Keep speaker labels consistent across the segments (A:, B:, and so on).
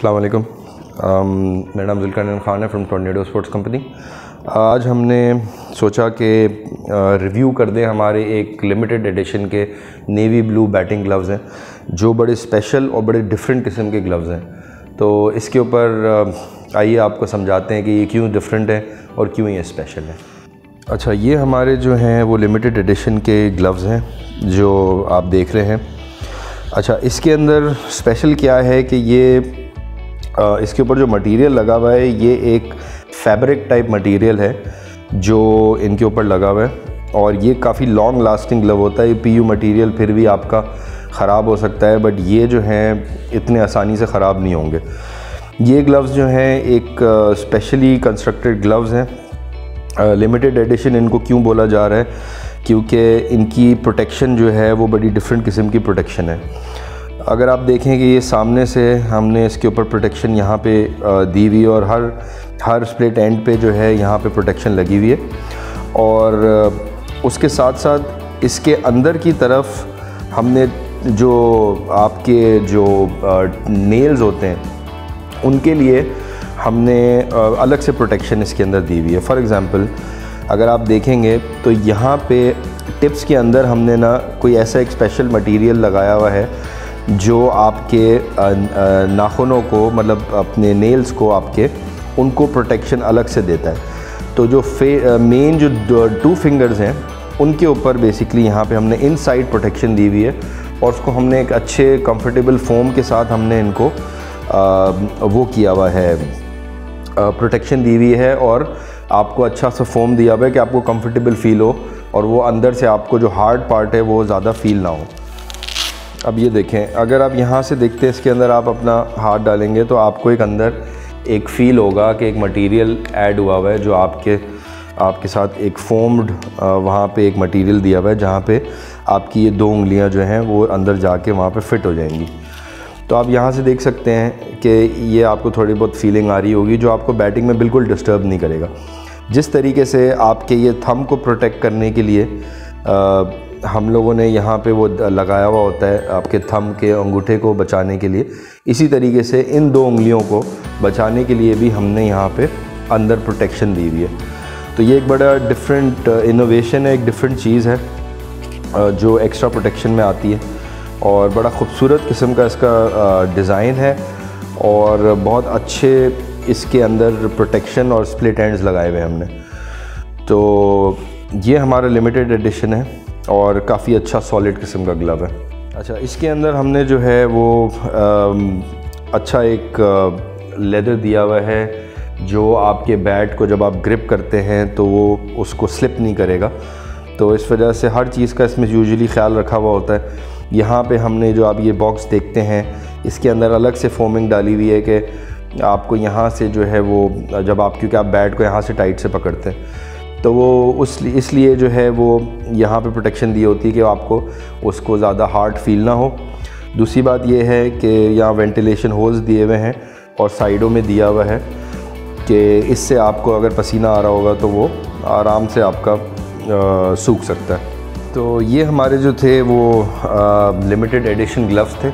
A: अस्सलाम वालेकुम। मेरा नाम जुल्करन ख़ान है फ्रॉम टोर्नेडो स्पोर्ट्स कंपनी आज हमने सोचा कि रिव्यू कर दें हमारे एक लिमिटेड एडिशन के नेवी ब्लू बैटिंग ग्लव्स हैं, जो बड़े स्पेशल और बड़े डिफरेंट किस्म के ग्लव्स हैं। तो इसके ऊपर आइए आपको समझाते हैं कि ये क्यों डिफरेंट है और क्यों ये स्पेशल है। अच्छा ये हमारे जो हैं, वो लिमिटेड एडिशन के ग्लव्स हैं, जो आप देख रहे हैं। अच्छा इसके अंदर स्पेशल क्या है कि ये इसके ऊपर जो मटेरियल लगा हुआ है, ये एक फैब्रिक टाइप मटेरियल है, जो इनके ऊपर लगा हुआ है। और ये काफ़ी लॉन्ग लास्टिंग ग्लव होता है। पी यू मटीरियल फिर भी आपका ख़राब हो सकता है बट ये जो हैं, इतने आसानी से ख़राब नहीं होंगे। ये ग्लव्स जो हैं, एक स्पेशली कंस्ट्रक्टेड ग्लव्स हैं। लिमिटेड एडिशन इनको क्यों बोला जा रहा है? क्योंकि इनकी प्रोटेक्शन जो है, वो बड़ी डिफरेंट किस्म की प्रोटेक्शन है। अगर आप देखें कि ये सामने से हमने इसके ऊपर प्रोटेक्शन यहाँ पे दी हुई और हर हर स्प्लिट एंड पे जो है यहाँ पे प्रोटेक्शन लगी हुई है। और उसके साथ साथ इसके अंदर की तरफ़ हमने जो आपके जो नेल्स होते हैं, उनके लिए हमने अलग से प्रोटेक्शन इसके अंदर दी हुई है। फॉर एग्ज़ाम्पल अगर आप देखेंगे तो यहाँ पे टिप्स के अंदर हमने ना कोई ऐसा एक स्पेशल मटेरियल लगाया हुआ है जो आपके नाखूनों को मतलब अपने नेल्स को आपके उनको प्रोटेक्शन अलग से देता है। तो जो फे मेन जो टू फिंगर्स हैं उनके ऊपर बेसिकली यहाँ पे हमने इन साइड प्रोटेक्शन दी हुई है और उसको हमने एक अच्छे कंफर्टेबल फोम के साथ हमने इनको आ, वो किया हुआ है प्रोटेक्शन दी हुई है और आपको अच्छा सा फोम दिया हुआ है कि आपको कंफर्टेबल फील हो और वो अंदर से आपको जो हार्ड पार्ट है वो ज़्यादा फील ना हो। अब ये देखें अगर आप यहाँ से देखते हैं इसके अंदर आप अपना हाथ डालेंगे तो आपको एक अंदर एक फ़ील होगा कि एक मटेरियल ऐड हुआ हुआ है जो आपके आपके साथ एक फोम्ड वहाँ पे एक मटेरियल दिया हुआ है जहाँ पे आपकी ये दो उंगलियाँ जो हैं वो अंदर जाके वहाँ पे फिट हो जाएँगी। तो आप यहाँ से देख सकते हैं कि ये आपको थोड़ी बहुत फीलिंग आ रही होगी जो आपको बैटिंग में बिल्कुल डिस्टर्ब नहीं करेगा। जिस तरीके से आपके ये थम को प्रोटेक्ट करने के लिए आ, हम लोगों ने यहाँ पे वो लगाया हुआ होता है आपके थम के अंगूठे को बचाने के लिए। इसी तरीके से इन दो उंगलियों को बचाने के लिए भी हमने यहाँ पे अंदर प्रोटेक्शन दी हुई है। तो ये एक बड़ा डिफरेंट इनोवेशन है, एक डिफरेंट चीज़ है जो एक्स्ट्रा प्रोटेक्शन में आती है। और बड़ा ख़ूबसूरत किस्म का इसका डिज़ाइन है और बहुत अच्छे इसके अंदर प्रोटेक्शन और स्प्लिट एंड्स लगाए हुए हमने। तो ये हमारा लिमिटेड एडिशन है। और काफ़ी अच्छा सॉलिड किस्म का ग्लव है। अच्छा इसके अंदर हमने जो है वो अच्छा एक लेदर दिया हुआ है, जो आपके बैट को जब आप ग्रिप करते हैं तो वो उसको स्लिप नहीं करेगा। तो इस वजह से हर चीज़ का इसमें यूजुअली ख्याल रखा हुआ होता है। यहाँ पे हमने जो आप ये बॉक्स देखते हैं, इसके अंदर अलग से फोमिंग डाली हुई है कि आपको यहाँ से जो है वो, जब आप, क्योंकि आप बैट को यहाँ से टाइट से पकड़ते हैं। तो वो उस इसलिए जो है वो यहाँ पे प्रोटेक्शन दी होती है कि आपको उसको ज़्यादा हार्ड फील ना हो। दूसरी बात ये है कि यहाँ वेंटिलेशन होल्स दिए हुए हैं और साइडों में दिया हुआ है कि इससे आपको अगर पसीना आ रहा होगा तो वो आराम से आपका सूख सकता है। तो ये हमारे जो थे वो लिमिटेड एडिशन ग्लव्स थे।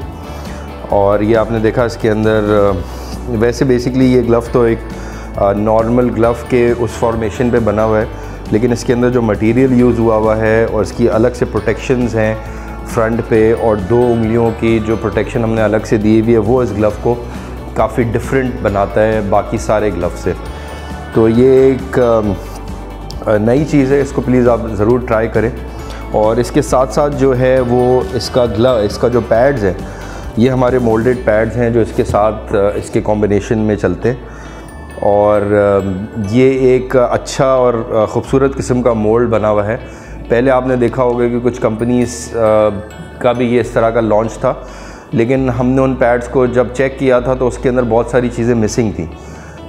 A: और ये आपने देखा इसके अंदर वैसे बेसिकली ये ग्लव तो एक नॉर्मल ग्लव के उस फॉर्मेशन पे बना हुआ है। लेकिन इसके अंदर जो मटेरियल यूज़ हुआ हुआ है और इसकी अलग से प्रोटेक्शंस हैं फ्रंट पे और दो उंगलियों की जो प्रोटेक्शन हमने अलग से दी हुई है, वो इस ग्लव को काफ़ी डिफरेंट बनाता है बाकी सारे ग्लव से। तो ये एक नई चीज़ है, इसको प्लीज़ आप ज़रूर ट्राई करें। और इसके साथ साथ जो है वो इसका ग्लव इसका जो पैड्स है, ये हमारे मोल्डेड पैड्स हैं जो इसके साथ इसके कॉम्बिनेशन में चलते हैं। और ये एक अच्छा और ख़ूबसूरत किस्म का मोल्ड बना हुआ है। पहले आपने देखा होगा कि कुछ कंपनीज़ का भी ये इस तरह का लॉन्च था, लेकिन हमने उन पैड्स को जब चेक किया था तो उसके अंदर बहुत सारी चीज़ें मिसिंग थी।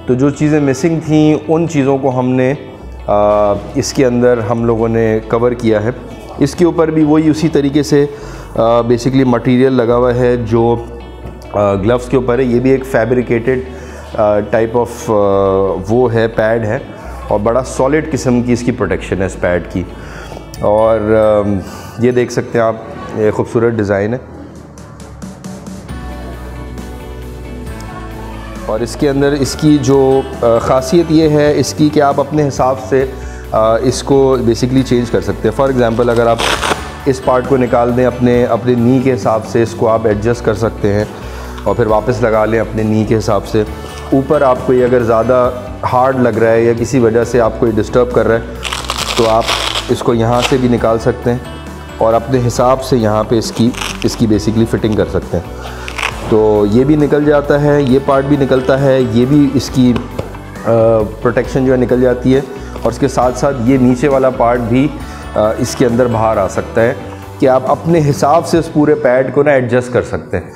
A: तो जो चीज़ें मिसिंग थी, उन चीज़ों को हमने इसके अंदर हम लोगों ने कवर किया है। इसके ऊपर भी वही उसी तरीके से बेसिकली मटेरियल लगा हुआ है जो ग्लव्स के ऊपर है। ये भी एक फैब्रिकेटेड टाइप ऑफ़ वो है पैड है और बड़ा सॉलिड किस्म की इसकी प्रोटेक्शन है इस पैड की। और ये देख सकते हैं आप, ये खूबसूरत डिज़ाइन है। और इसके अंदर इसकी जो ख़ासियत ये है, इसकी कि आप अपने हिसाब से इसको बेसिकली चेंज कर सकते हैं। फॉर एग्ज़ाम्पल अगर आप इस पार्ट को निकाल दें, अपने अपने नी के हिसाब से इसको आप एडजस्ट कर सकते हैं। और फिर वापस लगा लें अपने नी के हिसाब से। ऊपर आपको ये अगर ज़्यादा हार्ड लग रहा है या किसी वजह से आपको ये डिस्टर्ब कर रहा है तो आप इसको यहाँ से भी निकाल सकते हैं और अपने हिसाब से यहाँ पे इसकी इसकी बेसिकली फ़िटिंग कर सकते हैं। तो ये भी निकल जाता है ये पार्ट भी निकलता है ये भी इसकी प्रोटेक्शन जो है निकल जाती है और इसके साथ साथ ये नीचे वाला पार्ट भी आ, इसके अंदर बाहर आ सकता है कि आप अपने हिसाब से उस पूरे पैड को ना एडजस्ट कर सकते हैं।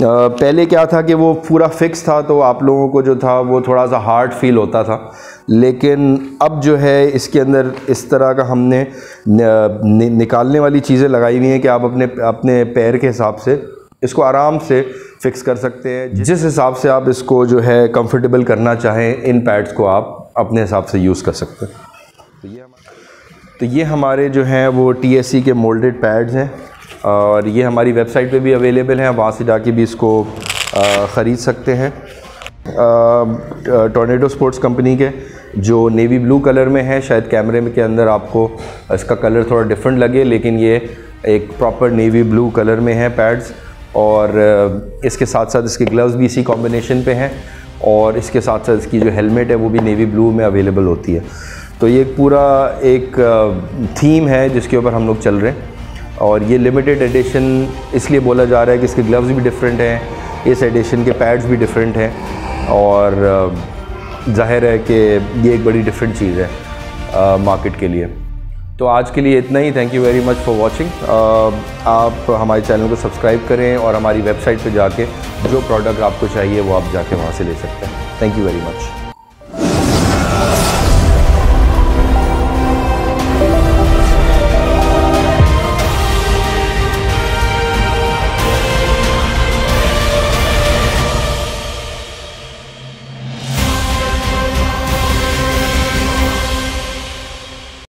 A: पहले क्या था कि वो पूरा फिक्स था तो आप लोगों को जो था वो थोड़ा सा हार्ड फील होता था। लेकिन अब जो है, इसके अंदर इस तरह का हमने निकालने वाली चीज़ें लगाई हुई हैं कि आप अपने अपने पैर के हिसाब से इसको आराम से फिक्स कर सकते हैं। जिस हिसाब से आप इसको जो है कंफर्टेबल करना चाहें, इन पैड्स को आप अपने हिसाब से यूज़ कर सकते हैं। तो ये तो ये हमारे जो हैं वो टीएससी के मोल्डेड पैड्स हैं। और ये हमारी वेबसाइट पे भी अवेलेबल हैं वहाँ से जाके भी इसको ख़रीद सकते हैं। टोर्नेडो स्पोर्ट्स कंपनी के, जो नेवी ब्लू कलर में है, शायद कैमरे में के अंदर आपको इसका कलर थोड़ा डिफरेंट लगे, लेकिन ये एक प्रॉपर नेवी ब्लू कलर में है पैड्स और इसके साथ साथ इसके ग्लव्स भी इसी कॉम्बिनेशन पे हैं और इसके साथ साथ इसकी जो हेलमेट है, वो भी नेवी ब्लू में अवेलेबल होती है। तो ये पूरा एक थीम है जिसके ऊपर हम लोग चल रहे हैं। और ये लिमिटेड एडिशन इसलिए बोला जा रहा है कि इसके ग्लव्स भी डिफरेंट हैं, इस एडिशन के पैड्स भी डिफरेंट हैं और ज़ाहिर है कि ये एक बड़ी डिफरेंट चीज़ है मार्केट के लिए। तो आज के लिए इतना ही। Thank you very much for watching आप हमारे चैनल को सब्सक्राइब करें और हमारी वेबसाइट पर जाके जो प्रोडक्ट आपको चाहिए वो आप जाके वहाँ से ले सकते हैं। Thank you very much